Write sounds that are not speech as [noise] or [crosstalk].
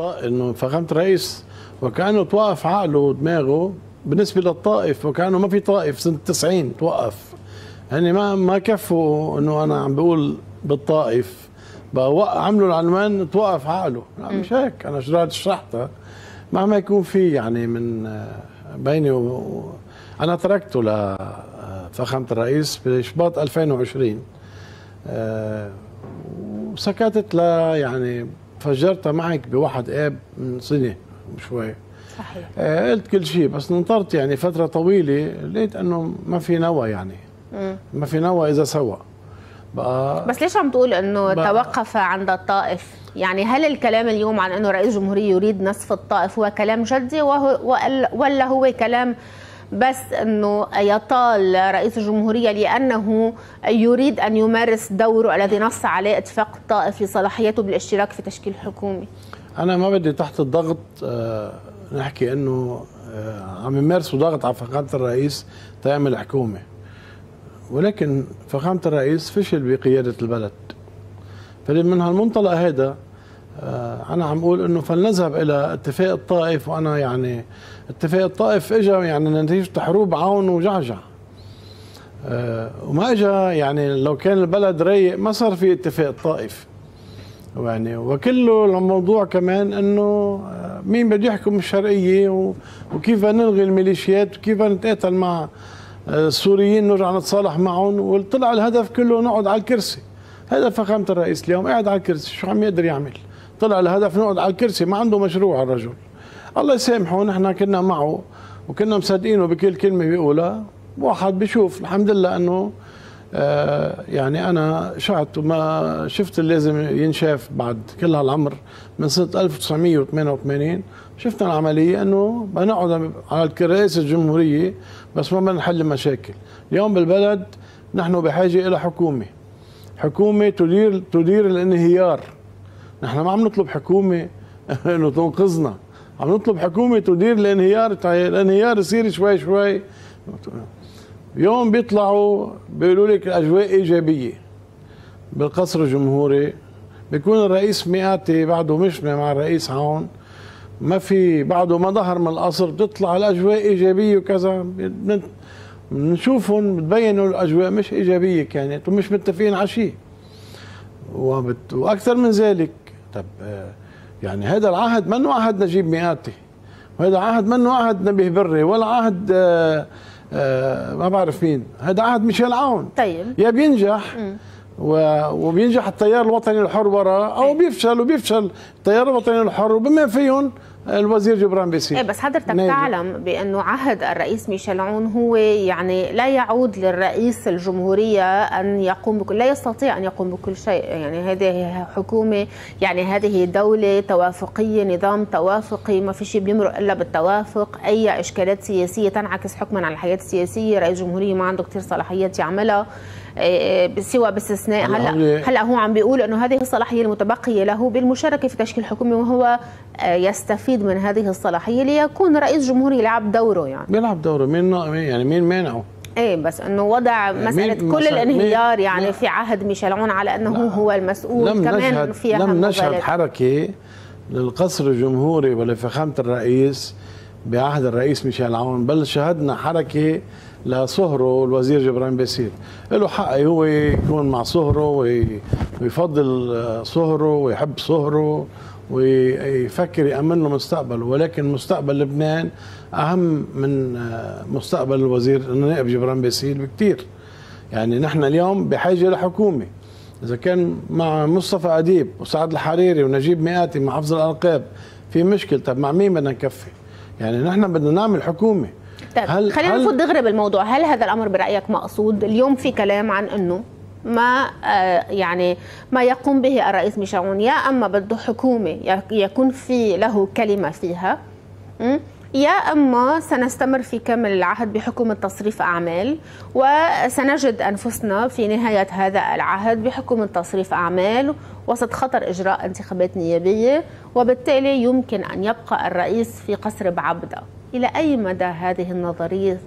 إنه فخامه الرئيس وكانه توقف عقله ودماغه بالنسبة للطائف وكانه ما في طائف سنة 90 توقف. يعني ما ما كفوا إنه أنا عم بقول بالطائف. عملوا العنوان توقف عقله. لا مش هيك. أنا شرحت شرحتها مهما يكون في يعني من بيني و... أنا تركته لفخامه الرئيس بشباط 2020 أه وسكتت ل يعني فجرتها معك بواحد آب من سنه شوي صحيح أه قلت كل شيء بس ننطرت يعني فترة طويلة لقيت إنه ما في نوى يعني مم. ما في نوى إذا سوى بقى بس ليش عم تقول إنه توقف عند الطائف؟ يعني هل الكلام اليوم عن إنه رئيس الجمهوريه يريد نصف الطائف هو كلام جدي وهو ولا هو كلام بس أنه يطال رئيس الجمهورية لأنه يريد أن يمارس دوره الذي نص عليه اتفاق الطائف لصلاحيته بالاشتراك في تشكيل حكومي. أنا ما بدي تحت الضغط آه نحكي أنه آه عم يمارسوا ضغط على فخامة الرئيس تعمل حكومه. ولكن فخامة الرئيس فشل بقيادة البلد. فمن هالمنطلق هذا أنا عم أقول إنه فلنذهب إلى اتفاق الطائف وأنا يعني اتفاق الطائف اجى يعني نتيجه حروب عون وجعجع. آه وما اجى يعني لو كان البلد رايق ما صار في اتفاق الطائف. يعني وكله الموضوع كمان إنه مين بده يحكم الشرقية وكيف نلغي الميليشيات وكيف نتقاتل مع السوريين نرجع نتصالح معهم. وطلع الهدف كله نقعد على الكرسي. هذا فخامة الرئيس اليوم قاعد على الكرسي شو عم يقدر يعمل؟ طلع الهدف نقعد على الكرسي ما عنده مشروع الرجل. الله يسامحه نحن كنا معه وكنا مصدقينه بكل كلمة بيقولها. واحد بيشوف الحمد لله إنه آه يعني أنا شعت وما شفت اللي لازم ينشاف بعد كل هالعمر من سنة 1988 شفنا العملية إنه بنقعد على رئيس الجمهورية بس ما بنحل مشاكل اليوم بالبلد نحن بحاجة إلى حكومة. حكومة تدير تدير الانهيار. نحن ما عم نطلب حكومة [laughs] إنه تنقذنا. عم نطلب حكومة تدير الانهيار الانهيار يصير شوي شوي. يوم بيطلعوا بيقولوا لك الاجواء إيجابية. بالقصر الجمهوري بيكون الرئيس مئاتي بعده مش مع الرئيس هون. ما في بعده ما ظهر من القصر بتطلع الأجواء إيجابية وكذا. بنشوفهم بتبينوا الأجواء مش إيجابية كانت ومش متفقين على شيء. وأكثر من ذلك طب يعني هذا العهد منه عهد نجيب مئاتي؟ وهذا عهد منه عهد نبيه بري؟ ولا عهد آآ آآ ما بعرف مين. هذا عهد ميشيل عون. طيب. يا بينجح م. وبينجح التيار الوطني الحر وراه أو بيفشل وبيفشل التيار الوطني الحر وبما فيهم الوزير جبران بيسير إيه بس حضرتك ناجح. تعلم بأنه عهد الرئيس ميشيل عون هو يعني لا يعود للرئيس الجمهورية أن يقوم بكل لا يستطيع أن يقوم بكل شيء. يعني هذه حكومة يعني هذه دولة توافقية نظام توافقي ما في شيء بيمرق إلا بالتوافق. أي إشكالات سياسية تنعكس حكما على الحياة السياسية رئيس الجمهوريه ما عنده كثير صلاحيات يعملها. سوى باستثناء. هلا هلا هو عم بيقول إنه هذه الصلاحية المتبقية له بالمشاركة في تشكيل حكومه وهو يستفيد من هذه الصلاحية ليكون رئيس جمهوريه يلعب دوره يعني. بيلعب دوره. مين يعني مين مانعه؟ إيه بس إنه وضع مسألة كل الانهيار يعني في عهد ميشيل عون على إنه لا. هو المسؤول لم كمان نشهد فيها لم نشهد حركة للقصر الجمهوري ولفخامه الرئيس بعهد الرئيس ميشيل عون بل شهدنا حركة لصهره الوزير جبران باسيل له حق هو يكون مع صهره ويفضل صهره ويحب صهره ويفكر يأمن له مستقبله. ولكن مستقبل لبنان أهم من مستقبل الوزير النائب جبران باسيل بكثير يعني نحن اليوم بحاجة لحكومة إذا كان مع مصطفى أديب وسعد الحريري ونجيب مئاتي مع حفظ الألقاب في مشكلة طب مع مين بدنا نكفي؟ يعني نحن بدنا نعمل حكومة. طيب هل خلينا نفوت دغري بالموضوع. هل هذا الأمر برأيك مقصود؟ اليوم في كلام عن إنه ما يعني ما يقوم به الرئيس ميشاون يا أما بده حكومة يكون في له كلمة فيها يا أما سنستمر في كامل العهد بحكومه تصريف أعمال وسنجد أنفسنا في نهاية هذا العهد بحكومه تصريف أعمال وسط خطر إجراء انتخابات نيابية وبالتالي يمكن أن يبقى الرئيس في قصر بعبده. إلى أي مدى هذه النظرية